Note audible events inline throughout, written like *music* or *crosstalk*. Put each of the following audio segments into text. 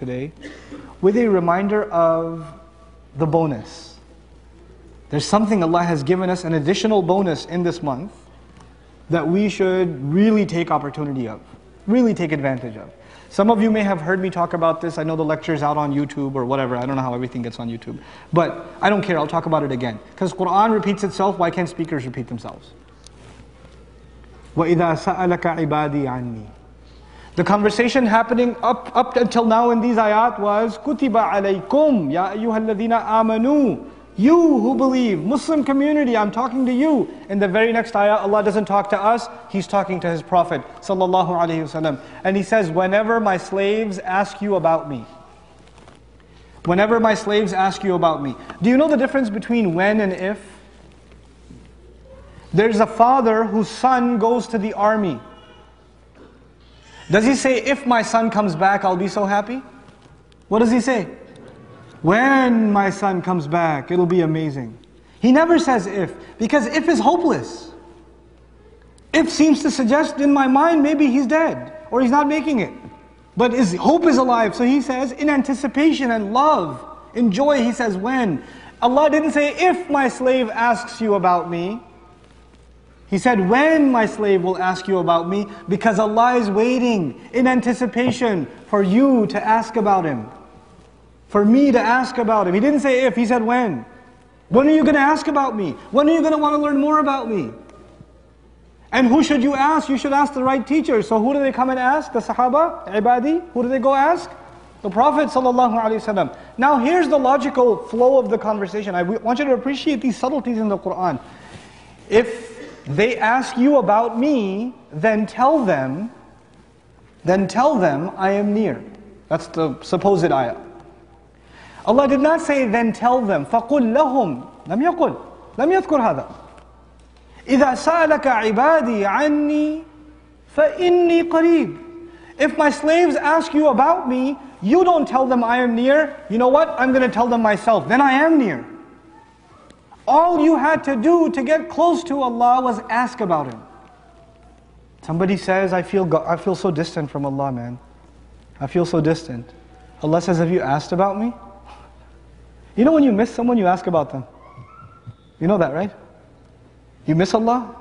today with a reminder of the bonus. There's something Allah has given us, an additional bonus in this month that we should really take opportunity of, really take advantage of. Some of you may have heard me talk about this. I know the lecture is out on YouTube or whatever. I don't know how everything gets on YouTube. But I don't care. I'll talk about it again. Because Quran repeats itself. Why can't speakers repeat themselves? وَإِذَا سَأَلَكَ عِبَادِي عَنِّي the conversation happening up, up until now in these ayat was Kutiba alaykum ya ayyuhalladhina amanu. You who believe, Muslim community, I'm talking to you. In the very next ayah, Allah doesn't talk to us, He's talking to His Prophet sallallahu alaihi wasallam. And He says, whenever my slaves ask you about me, whenever my slaves ask you about me. Do you know the difference between when and if? There's a father whose son goes to the army. Does he say, if my son comes back, I'll be so happy? What does he say? When my son comes back, it'll be amazing. He never says if, because if is hopeless. If seems to suggest in my mind maybe he's dead or he's not making it. But his hope is alive. So he says, in anticipation and love, in joy, he says, when. Allah didn't say, if my slave asks you about me. He said, When my slave will ask you about me, because Allah is waiting in anticipation for you to ask about Him. For me to ask about Him. He didn't say if, He said when. When are you going to ask about me? When are you going to want to learn more about me? And who should you ask? You should ask the right teacher. So who do they come and ask? The Sahaba, Ibadi? Who do they go ask? The Prophet. Now here's the logical flow of the conversation. I want you to appreciate these subtleties in the Quran. If they ask you about me, then tell them, then tell them I am near. That's the supposed ayah. Allah did not say then tell them فَقُلْ لَهُمْ لم يقل لم يذكر هذا إذا سألك عبادي عني فإني قريب If my slaves ask you about me, you don't tell them I am near. You know what? I'm going to tell them myself. Then I am near. All you had to do to get close to Allah was ask about Him. Somebody says, I feel, I feel so distant from Allah, man. I feel so distant. Allah says, Have you asked about me? *laughs* You know when you miss someone, you ask about them. You know that, right? You miss Allah?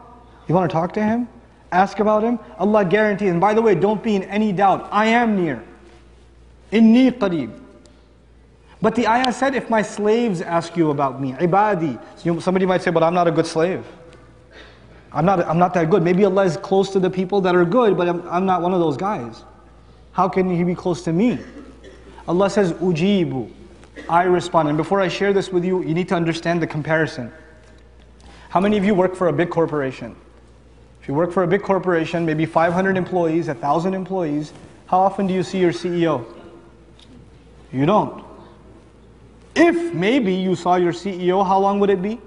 You want to talk to Him? Ask about Him? Allah guarantees. And by the way, don't be in any doubt. I am near. Inni qareeb. But the ayah said, if my slaves ask you about me, ibadi. So somebody might say, but I'm not a good slave. I'm not, I'm not that good. Maybe Allah is close to the people that are good, but I'm, I'm not one of those guys. How can He be close to me? Allah says, ujibu. I respond. And before I share this with you, you need to understand the comparison. How many of you work for a big corporation? If you work for a big corporation, maybe 500 employees, 1,000 employees, how often do you see your CEO? You don't. If maybe you saw your CEO, how long would it be?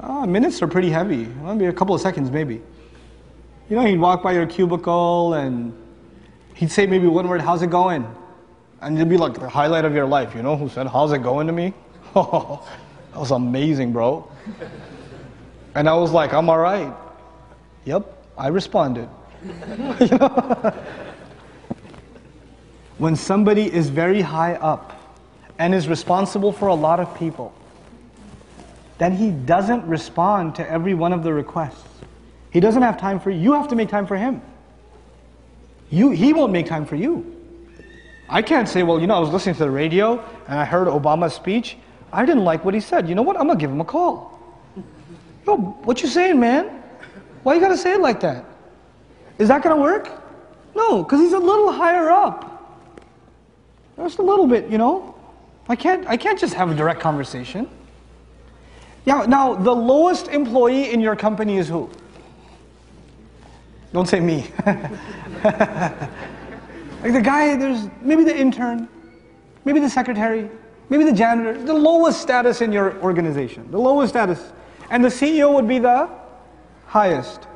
Ah, minutes are pretty heavy. Maybe a couple of seconds, maybe. You know, he'd walk by your cubicle and he'd say maybe one word, how's it going? And it'd be like the highlight of your life. You know who said, how's it going to me? *laughs* That was amazing, bro. And I was like, I'm all right. Yep, I responded. *laughs* *laughs* when somebody is very high up, and is responsible for a lot of people, then he doesn't respond to every one of the requests. He doesn't have time for you. You have to make time for him. You, he won't make time for you. I can't say, well, you know, I was listening to the radio and I heard Obama's speech. I didn't like what he said. You know what? I'm gonna give him a call. Yo, what you saying, man? Why you gotta say it like that? Is that gonna work? No, because he's a little higher up. Just a little bit, you know. I can't, I can't just have a direct conversation. Yeah, now, the lowest employee in your company is who? Don't say me. *laughs* like the guy, there's maybe the intern, maybe the secretary, maybe the janitor, the lowest status in your organization, the lowest status. And the CEO would be the highest.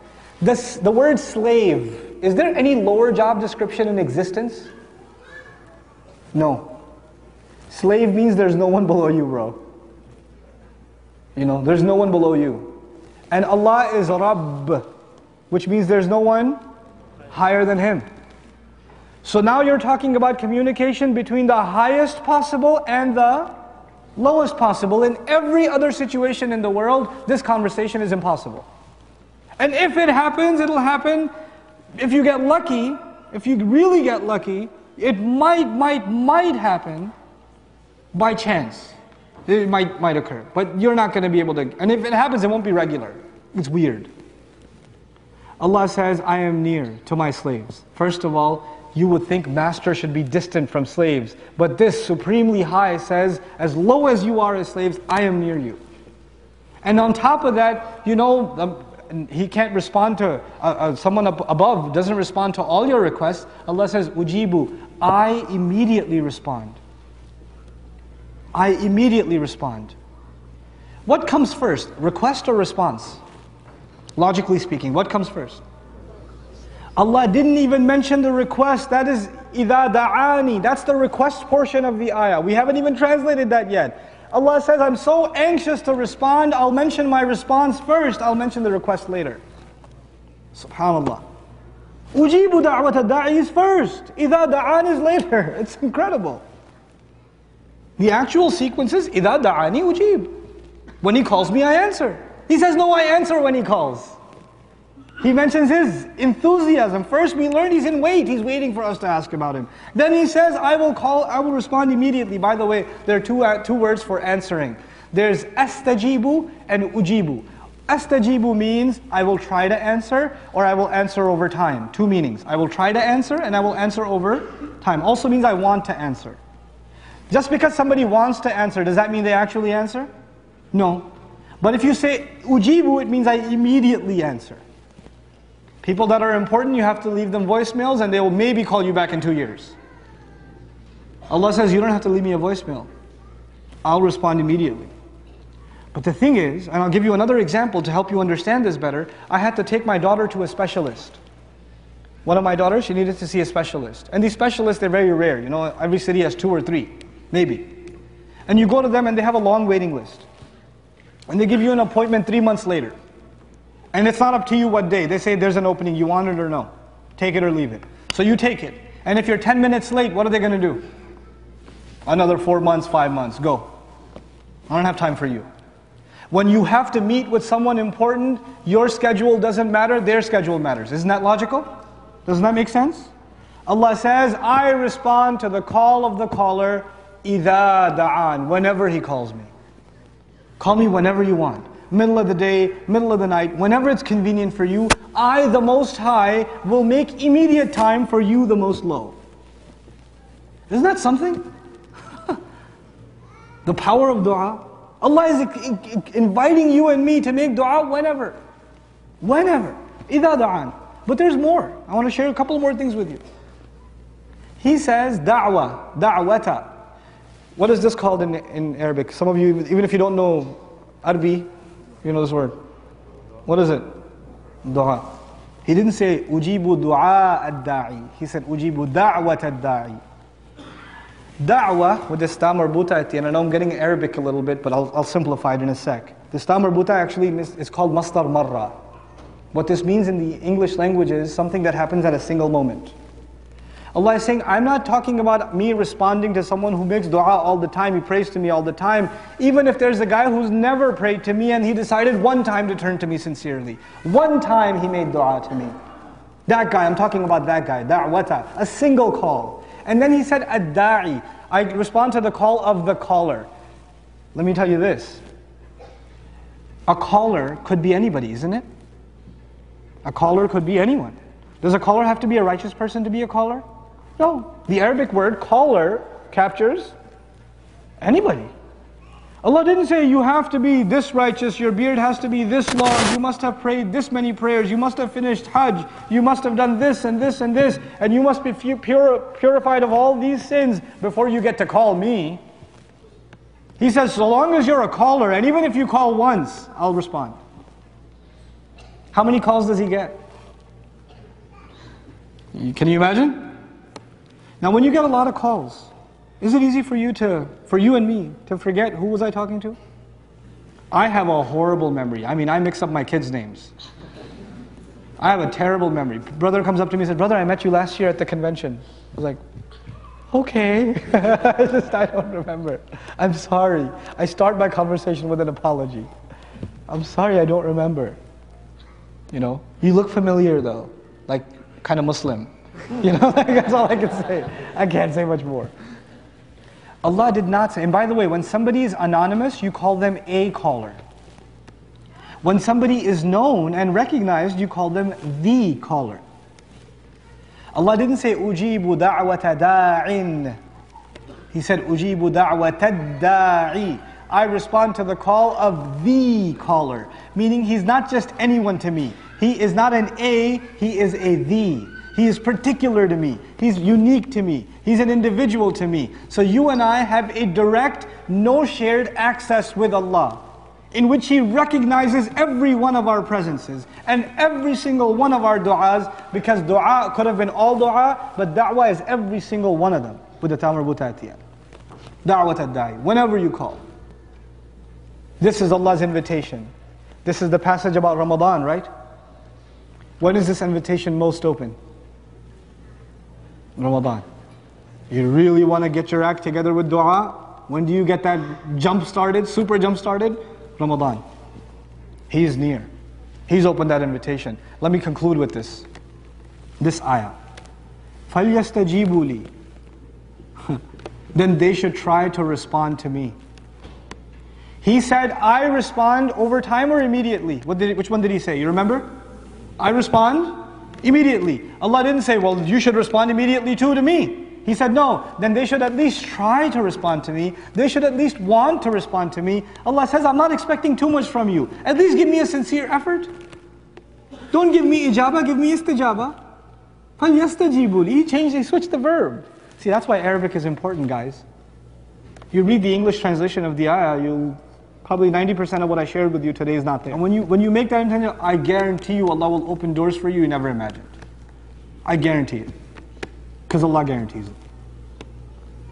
This, the word slave, is there any lower job description in existence? No. Slave means there's no one below you, bro. You know, there's no one below you. And Allah is Rabb, which means there's no one higher than Him. So now you're talking about communication between the highest possible and the lowest possible. In every other situation in the world, this conversation is impossible. And if it happens, it'll happen. If you get lucky, if you really get lucky, it might, might, might happen by chance. It might, might occur. But you're not going to be able to. And if it happens, it won't be regular. It's weird. Allah says, I am near to my slaves. First of all, you would think master should be distant from slaves. But this supremely high says, as low as you are as slaves, I am near you. And on top of that, you know, he can't respond to uh, uh, someone above, doesn't respond to all your requests. Allah says, Ujibu, I immediately respond. I immediately respond. What comes first, request or response? Logically speaking, what comes first? Allah didn't even mention the request. That is إِذَا دَعَانِ That's the request portion of the ayah. We haven't even translated that yet. Allah says, I'm so anxious to respond, I'll mention my response first, I'll mention the request later. Subhanallah. Ujibu da'wat da'i is first. إِذَا da'an is later. *laughs* It's incredible. The actual sequence is إِذَا دَعَانِ ujib. When he calls me, I answer. He says, no, I answer when he calls. He mentions his enthusiasm. First, we learn he's in wait. He's waiting for us to ask about him. Then he says, I will call, I will respond immediately. By the way, there are two, uh, two words for answering. There's astajibu and ujibu. Astajibu means I will try to answer or I will answer over time. Two meanings. I will try to answer and I will answer over time. Also means I want to answer. Just because somebody wants to answer, does that mean they actually answer? No. But if you say ujibu, it means I immediately answer. People that are important, you have to leave them voicemails and they will maybe call you back in two years. Allah says, You don't have to leave me a voicemail. I'll respond immediately. But the thing is, and I'll give you another example to help you understand this better. I had to take my daughter to a specialist. One of my daughters, she needed to see a specialist. And these specialists, they're very rare. You know, every city has two or three, maybe. And you go to them and they have a long waiting list. And they give you an appointment three months later. And it's not up to you what day. They say there's an opening, you want it or no. Take it or leave it. So you take it. And if you're 10 minutes late, what are they going to do? Another four months, five months, go. I don't have time for you. When you have to meet with someone important, your schedule doesn't matter, their schedule matters. Isn't that logical? Doesn't that make sense? Allah says, I respond to the call of the caller, إِذَا da'an, whenever he calls me. Call me whenever you want middle of the day, middle of the night, whenever it's convenient for you, I, the Most High, will make immediate time for you, the Most Low. Isn't that something? *laughs* the power of dua. Allah is inviting you and me to make dua whenever. Whenever. إِذَا da'an. But there's more. I want to share a couple more things with you. He says, da'wa, da'wata. What is this called in, in Arabic? Some of you, even if you don't know Arabic, you know this word? What is it? Dua. He didn't say ujibu dua ad-da'i. He said ujibu da'wat ad-da'i. Da'wa with the ta marbuta at the end. I know I'm getting Arabic a little bit, but I'll, I'll simplify it in a sec. The ta marbuta actually is called masdar marra. What this means in the English language is something that happens at a single moment. Allah is saying, I'm not talking about me responding to someone who makes dua all the time, he prays to me all the time. Even if there's a guy who's never prayed to me and he decided one time to turn to me sincerely. One time he made dua to me. That guy, I'm talking about that guy, da'wata, a single call. And then he said, ad-da'i. I respond to the call of the caller. Let me tell you this. A caller could be anybody, isn't it? A caller could be anyone. Does a caller have to be a righteous person to be a caller? No, the Arabic word caller captures anybody. Allah didn't say you have to be this righteous, your beard has to be this long, you must have prayed this many prayers, you must have finished Hajj, you must have done this and this and this, and you must be purified of all these sins before you get to call me. He says, so long as you're a caller, and even if you call once, I'll respond. How many calls does he get? Can you imagine? Now, when you get a lot of calls, is it easy for you to, for you and me, to forget who was I talking to? I have a horrible memory. I mean, I mix up my kids' names. I have a terrible memory. Brother comes up to me and says, Brother, I met you last year at the convention. I was like, okay. *laughs* I just, I don't remember. I'm sorry. I start my conversation with an apology. I'm sorry, I don't remember. You know, you look familiar though, like kind of Muslim. *laughs* You know, *laughs* that's all I can say. I can't say much more. Allah did not say, and by the way, when somebody is anonymous, you call them a caller. When somebody is known and recognized, you call them the caller. Allah didn't say ujibu da'wata da'in. He said ujibu da'wata da'i. I respond to the call of the caller, meaning he's not just anyone to me. He is not an a, he is a the. He is particular to me. He's unique to me. He's an individual to me. So you and I have a direct, no shared access with Allah in which He recognizes every one of our presences and every single one of our du'as because du'a could have been all du'a, but da'wah is every single one of them with the Tamar Butatiyan. Da'wat ad-da'i, whenever you call. This is Allah's invitation. This is the passage about Ramadan, right? When is this invitation most open? Ramadan. You really want to get your act together with dua? When do you get that jump started, super jump started? Ramadan. He is near. He's opened that invitation. Let me conclude with this. This ayah. فَلْيَسْتَجِيبُوا لِي *laughs* Then they should try to respond to me. He said, I respond over time or immediately? What did, which one did he say? You remember? I respond immediately. Allah didn't say, well, you should respond immediately too to me. He said, no, then they should at least try to respond to me. They should at least want to respond to me. Allah says, I'm not expecting too much from you. At least give me a sincere effort. Don't give me ijaba, give me istijaba. He changed, he switched the verb. See, that's why Arabic is important, guys. You read the English translation of the ayah, you'll probably 90% of what I shared with you today is not there. And when you, when you make that intention, I guarantee you Allah will open doors for you you never imagined. I guarantee it. Because Allah guarantees it.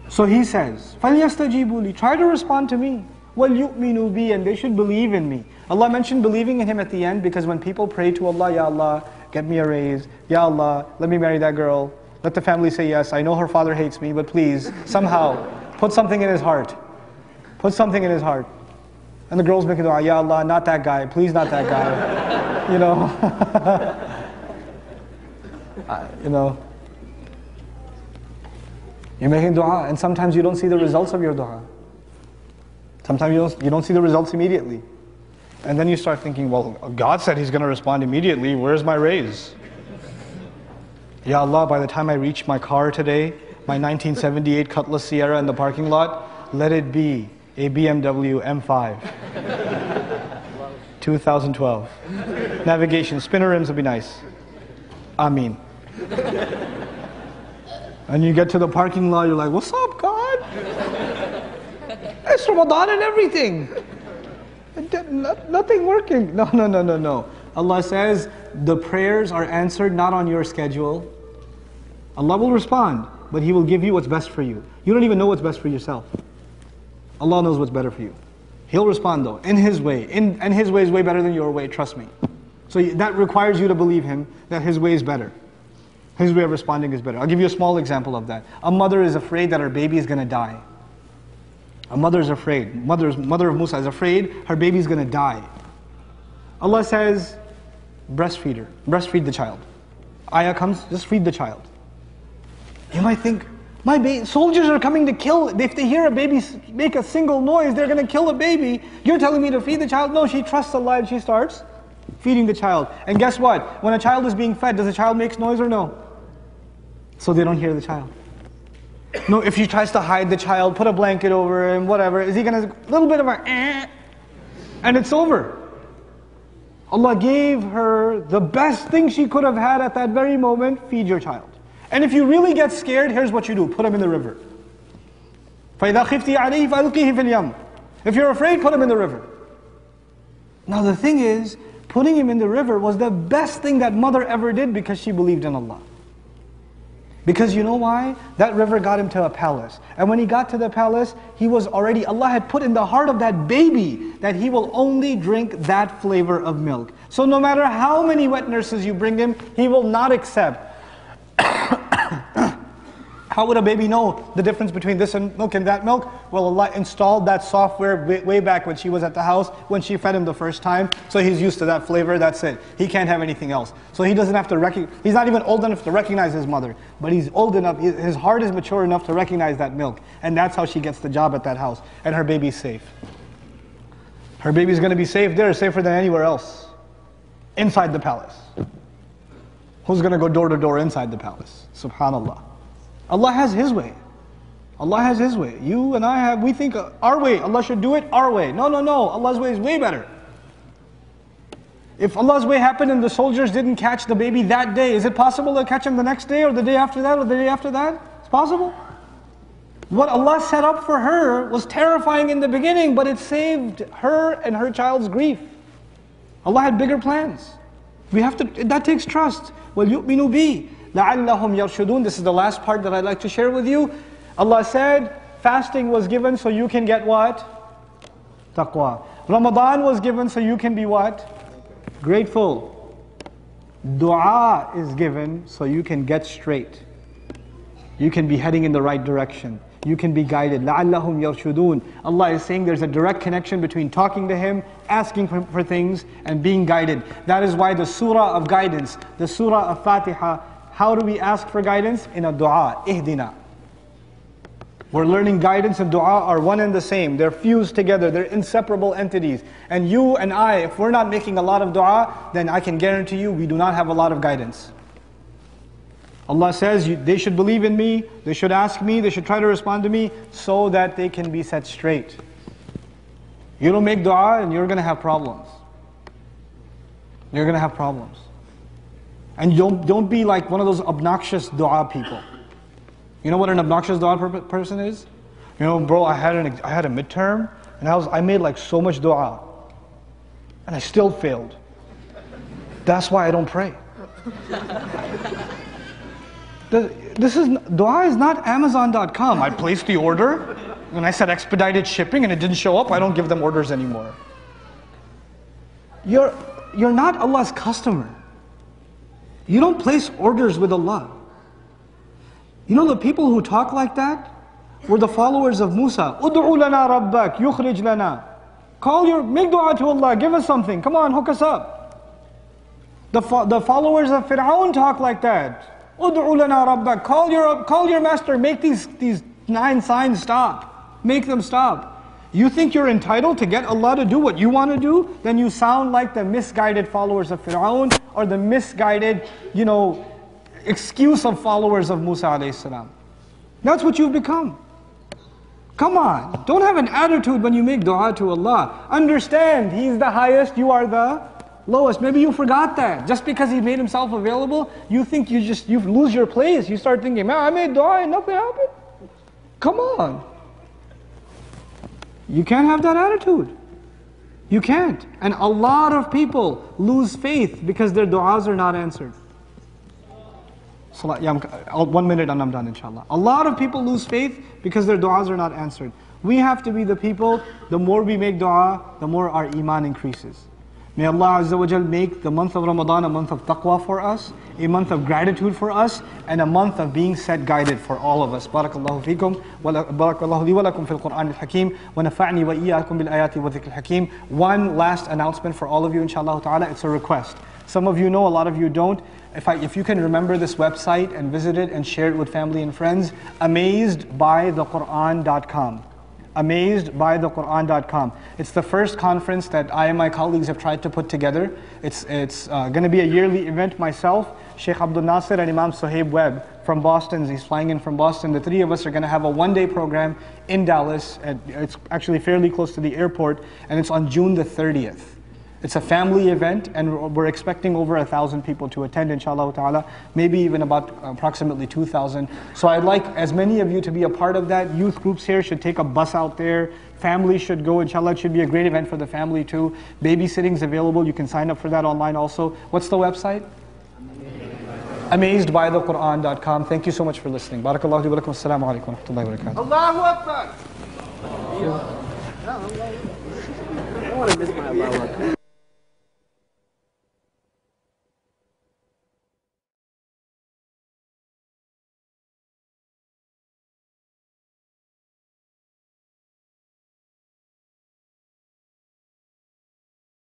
So he says, فَلْيَسْتَجِيبُوا لِي Try to respond to me. وَلْيُؤْمِنُوا بِي And they should believe in me. Allah mentioned believing in Him at the end because when people pray to Allah, Ya Allah, get me a raise. Ya Allah, let me marry that girl. Let the family say yes. I know her father hates me, but please, somehow, put something in his heart. Put something in his heart. And the girl's making dua, Ya Allah, not that guy, please not that guy. you know. *laughs* uh, you know. You're making dua, and sometimes you don't see the results of your dua. Sometimes you don't, you don't see the results immediately. And then you start thinking, well, God said He's going to respond immediately. Where's my raise? Ya Allah, by the time I reach my car today, my 1978 Cutlass Ciera in the parking lot, let it be a BMW M5. 2012. Navigation, spinner rims would be nice. I mean. And you get to the parking lot, you're like, what's up, God? It's Ramadan and everything. Nothing working. No, no, no, no, no. Allah says the prayers are answered not on your schedule. Allah will respond, but He will give you what's best for you. You don't even know what's best for yourself. Allah knows what's better for you. He'll respond though, in His way. In, and His way is way better than your way, trust me. So that requires you to believe Him that His way is better. His way of responding is better. I'll give you a small example of that. A mother is afraid that her baby is going to die. A mother is afraid. Mother's, mother of Musa is afraid her baby is going to die. Allah says, breastfeed her. Breastfeed the child. Ayah comes, just feed the child. You might think, my ba- soldiers are coming to kill. If they hear a baby make a single noise, they're going to kill a baby. You're telling me to feed the child? No, she trusts Allah and she starts feeding the child. And guess what? When a child is being fed, does the child make noise or no? So they don't hear the child. No, if she tries to hide the child, put a blanket over him, whatever, is he going to, a little bit of a, eh, and it's over. Allah gave her the best thing she could have had at that very moment feed your child. And if you really get scared, here's what you do put him in the river. If you're afraid, put him in the river. Now the thing is, putting him in the river was the best thing that mother ever did because she believed in Allah. Because you know why? That river got him to a palace. And when he got to the palace, he was already, Allah had put in the heart of that baby that he will only drink that flavor of milk. So no matter how many wet nurses you bring him, he will not accept *coughs* How would a baby know the difference between this and milk and that milk? Well, Allah installed that software way, way back when she was at the house, when she fed him the first time. So he's used to that flavor, that's it. He can't have anything else. So he doesn't have to recognize, he's not even old enough to recognize his mother, but he's old enough, his heart is mature enough to recognize that milk. And that's how she gets the job at that house. And her baby's safe. Her baby's gonna be safe there, safer than anywhere else. Inside the palace. Who's gonna go door to door inside the palace? Subhanallah. Allah has His way. Allah has His way. You and I have, we think uh, our way, Allah should do it our way. No, no, no. Allah's way is way better. If Allah's way happened and the soldiers didn't catch the baby that day, is it possible to catch him the next day or the day after that or the day after that? It's possible. What Allah set up for her was terrifying in the beginning, but it saved her and her child's grief. Allah had bigger plans. We have to, that takes trust. وَلْيُؤْمِنُوا بِي لَعَلَّهُمْ يَرْشُدُونَ This is the last part that I'd like to share with you. Allah said, fasting was given so you can get what? Taqwa. Ramadan was given so you can be what? Grateful. Dua is given so you can get straight. You can be heading in the right direction you can be guided. لَعَلَّهُمْ يَرْشُدُونَ Allah is saying there's a direct connection between talking to Him, asking for, for, things, and being guided. That is why the surah of guidance, the surah of Fatiha, how do we ask for guidance? In a dua, ihdina. We're learning guidance and dua are one and the same. They're fused together, they're inseparable entities. And you and I, if we're not making a lot of dua, then I can guarantee you we do not have a lot of guidance. Allah says they should believe in me, they should ask me, they should try to respond to me so that they can be set straight. You don't make dua and you're going to have problems. You're going to have problems. And don't, don't be like one of those obnoxious dua people. You know what an obnoxious dua person is? You know, bro, I had, an, I had a midterm and I, was, I made like so much dua and I still failed. That's why I don't pray. This is dua is not Amazon.com. I placed the order and I said expedited shipping and it didn't show up. I don't give them orders anymore. You're you're not Allah's customer. You don't place orders with Allah. You know the people who talk like that were the followers of Musa. Lana rabbak yukhrij lana. Call your make dua to Allah, give us something. Come on, hook us up. The, the followers of Fir'aun talk like that. Call your, call your master. Make these, these nine signs stop. Make them stop. You think you're entitled to get Allah to do what you want to do? Then you sound like the misguided followers of Fir'aun or the misguided, you know, excuse of followers of Musa salam. That's what you've become. Come on. Don't have an attitude when you make dua to Allah. Understand, He's the highest, you are the lowest. Maybe you forgot that. Just because he made himself available, you think you just you lose your place. You start thinking, man, I made dua and nothing happened. Come on. You can't have that attitude. You can't. And a lot of people lose faith because their du'as are not answered. Yeah, one minute and I'm done, inshallah. A lot of people lose faith because their du'as are not answered. We have to be the people, the more we make dua, the more our iman increases. May Allah Azza wa Jal make the month of Ramadan a month of taqwa for us, a month of gratitude for us, and a month of being set guided for all of us. Barakallahu fikum, barakallahu li fil Quran al-Hakim, wa nafa'ni wa iyyakum bil ayati wa dhikr al-Hakim. One last announcement for all of you, inshallah ta'ala, it's a request. Some of you know, a lot of you don't. If, I, if you can remember this website and visit it and share it with family and friends, amazedbythequran.com amazedbythequran.com. It's the first conference that I and my colleagues have tried to put together. It's, it's uh, going to be a yearly event myself, Sheikh Abdul Nasir and Imam Suhaib Webb from Boston. He's flying in from Boston. The three of us are going to have a one-day program in Dallas. At, it's actually fairly close to the airport, and it's on June the 30th. It's a family event, and we're expecting over a thousand people to attend, inshallah ta'ala, maybe even about approximately 2,000. So I'd like as many of you to be a part of that. Youth groups here should take a bus out there. Families should go, inshallah. It should be a great event for the family too. Babysitting's available. You can sign up for that online also. What's the website? amazedbythequran.com. Thank you so much for listening. Barakallahu wa. Assalamu alaikum wa rahmatullahi wa barakatuh. Allahu Akbar. I want to miss my Allahu Akbar.